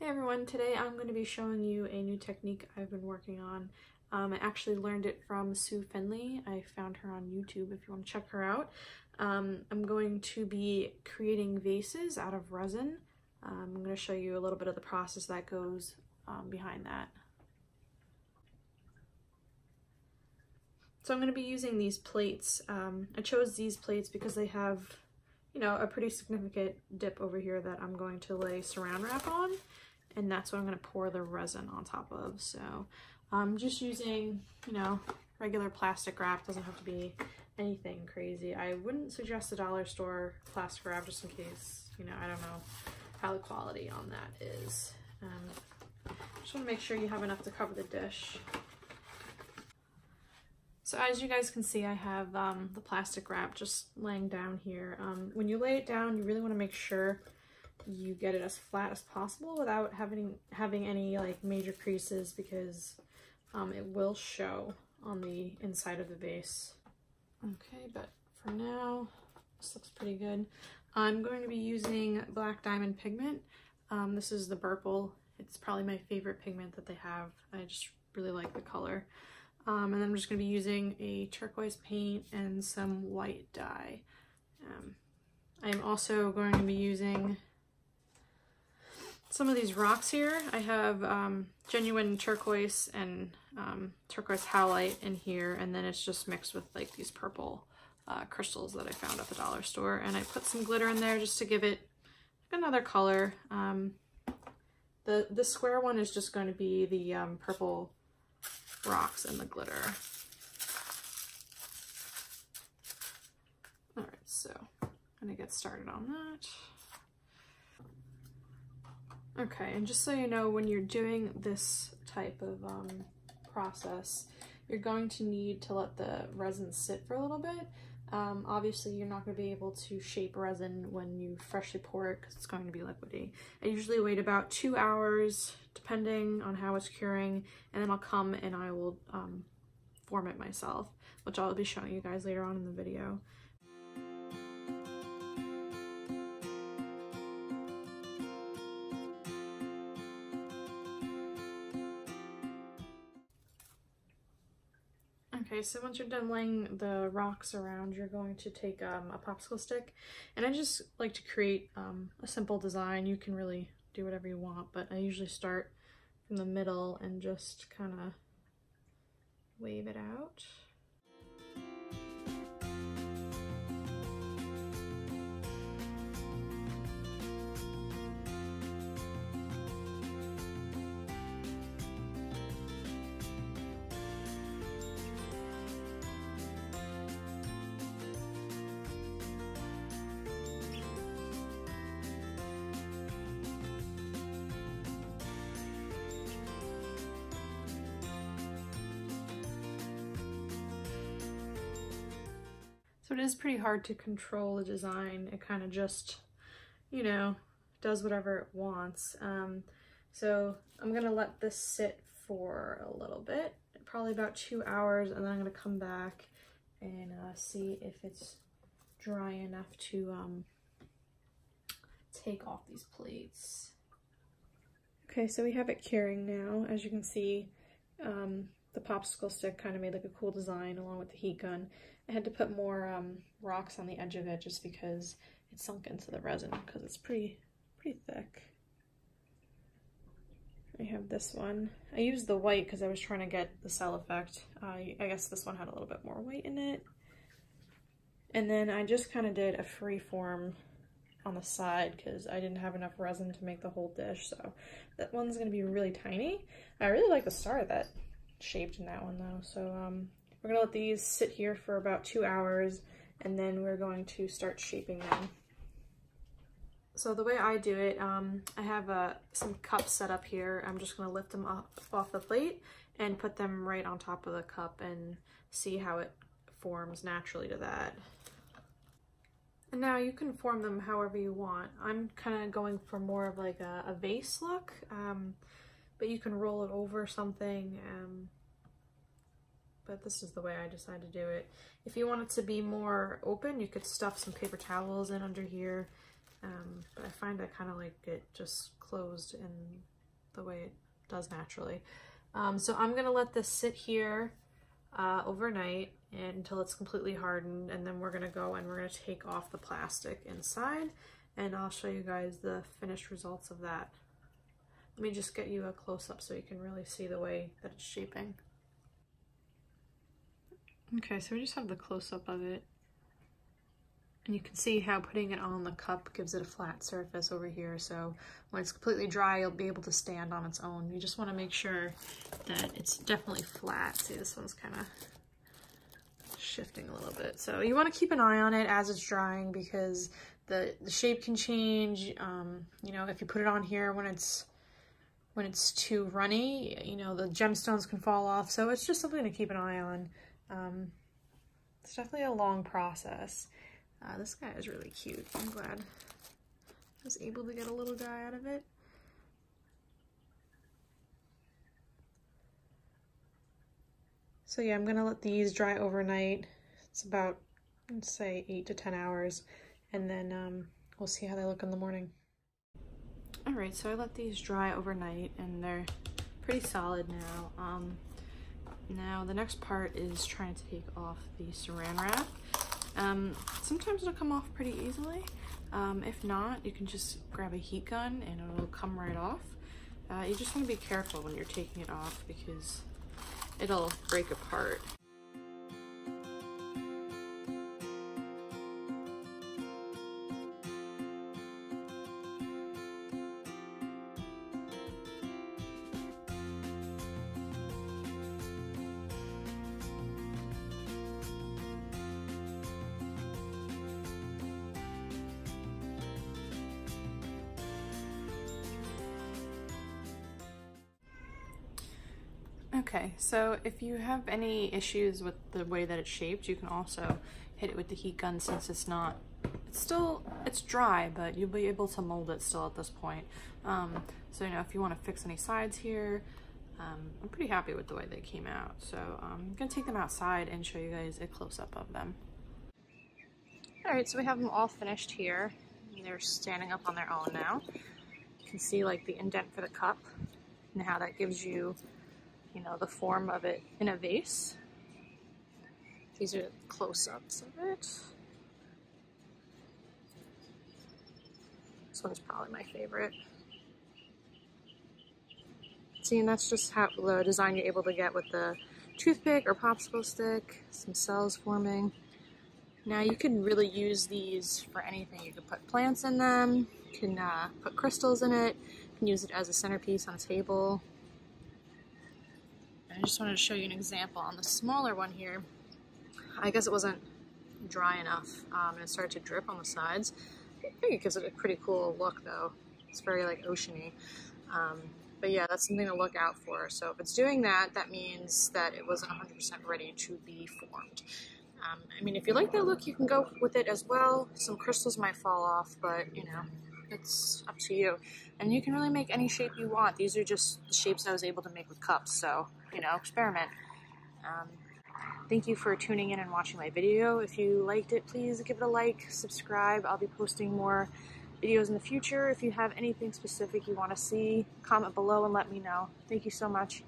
Hey everyone, today I'm going to be showing you a new technique I've been working on. Um, I actually learned it from Sue Finley. I found her on YouTube if you want to check her out. Um, I'm going to be creating vases out of resin. Um, I'm going to show you a little bit of the process that goes um, behind that. So I'm going to be using these plates. Um, I chose these plates because they have, you know, a pretty significant dip over here that I'm going to lay saran wrap on and that's what I'm going to pour the resin on top of. So I'm just using, you know, regular plastic wrap. Doesn't have to be anything crazy. I wouldn't suggest a dollar store plastic wrap just in case, you know, I don't know how the quality on that is. Um, just want to make sure you have enough to cover the dish. So as you guys can see, I have um, the plastic wrap just laying down here. Um, when you lay it down, you really want to make sure you get it as flat as possible without having having any like major creases because um, it will show on the inside of the vase. Okay, but for now, this looks pretty good. I'm going to be using Black Diamond pigment. Um, this is the Purple. It's probably my favorite pigment that they have. I just really like the color. Um, and then I'm just going to be using a turquoise paint and some white dye. Um, I'm also going to be using some of these rocks here. I have um, genuine turquoise and um, turquoise howlite in here, and then it's just mixed with like these purple uh, crystals that I found at the dollar store. And I put some glitter in there just to give it another color. Um, the, the square one is just going to be the um, purple rocks and the glitter. All right, so I'm gonna get started on that. Okay, and just so you know, when you're doing this type of um, process, you're going to need to let the resin sit for a little bit. Um, obviously, you're not going to be able to shape resin when you freshly pour it because it's going to be liquidy. I usually wait about two hours, depending on how it's curing, and then I'll come and I will um, form it myself, which I'll be showing you guys later on in the video. Okay, so once you're done laying the rocks around, you're going to take um, a popsicle stick. And I just like to create um, a simple design. You can really do whatever you want, but I usually start from the middle and just kind of wave it out. So it is pretty hard to control the design. It kind of just, you know, does whatever it wants. Um, so I'm gonna let this sit for a little bit, probably about two hours, and then I'm gonna come back and uh, see if it's dry enough to um, take off these plates. Okay, so we have it curing now. As you can see, um, the popsicle stick kind of made like a cool design along with the heat gun. I had to put more um, rocks on the edge of it just because it sunk into the resin because it's pretty, pretty thick. I have this one. I used the white because I was trying to get the cell effect. Uh, I guess this one had a little bit more white in it. And then I just kind of did a free form on the side because I didn't have enough resin to make the whole dish. So that one's going to be really tiny. I really like the star of that shaped in that one though. So um, we're gonna let these sit here for about two hours and then we're going to start shaping them. So the way I do it, um, I have uh, some cups set up here. I'm just gonna lift them off, off the plate and put them right on top of the cup and see how it forms naturally to that. And now you can form them however you want. I'm kind of going for more of like a, a vase look. Um, but you can roll it over something. Um, but this is the way I decided to do it. If you want it to be more open, you could stuff some paper towels in under here. Um, but I find I kind of like it just closed in the way it does naturally. Um, so I'm gonna let this sit here uh, overnight until it's completely hardened and then we're gonna go and we're gonna take off the plastic inside and I'll show you guys the finished results of that. Let me just get you a close-up so you can really see the way that it's shaping. Okay, so we just have the close-up of it. And you can see how putting it on the cup gives it a flat surface over here. So when it's completely dry, you'll be able to stand on its own. You just want to make sure that it's definitely flat. See, this one's kind of shifting a little bit. So you want to keep an eye on it as it's drying because the, the shape can change. Um, you know, if you put it on here when it's when it's too runny, you know, the gemstones can fall off. So it's just something to keep an eye on. Um, it's definitely a long process. Uh, this guy is really cute. I'm glad I was able to get a little guy out of it. So yeah, I'm gonna let these dry overnight. It's about, let's say, eight to 10 hours, and then um, we'll see how they look in the morning. All right, so I let these dry overnight, and they're pretty solid now. Um, now the next part is trying to take off the saran wrap. Um, sometimes it'll come off pretty easily. Um, if not, you can just grab a heat gun and it'll come right off. Uh, you just want to be careful when you're taking it off because it'll break apart. Okay, so if you have any issues with the way that it's shaped, you can also hit it with the heat gun since it's not, it's still, it's dry, but you'll be able to mold it still at this point. Um, so, you know, if you want to fix any sides here, um, I'm pretty happy with the way they came out. So um, I'm gonna take them outside and show you guys a close-up of them. All right, so we have them all finished here. They're standing up on their own now. You can see like the indent for the cup and how that gives you you know, the form of it in a vase. These are close-ups of it. This one's probably my favorite. See, and that's just how the design you're able to get with the toothpick or popsicle stick, some cells forming. Now you can really use these for anything. You can put plants in them, you can uh, put crystals in it, you can use it as a centerpiece on a table. I just wanted to show you an example on the smaller one here. I guess it wasn't dry enough um, and it started to drip on the sides. I think it gives it a pretty cool look though. It's very like oceany. Um, but yeah, that's something to look out for. So if it's doing that, that means that it wasn't 100% ready to be formed. Um, I mean, if you like that look, you can go with it as well. Some crystals might fall off, but you know, it's up to you. And you can really make any shape you want. These are just the shapes I was able to make with cups, so, you know, experiment. Um, thank you for tuning in and watching my video. If you liked it, please give it a like, subscribe. I'll be posting more videos in the future. If you have anything specific you want to see, comment below and let me know. Thank you so much.